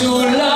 ma sulla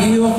io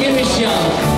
Give me some.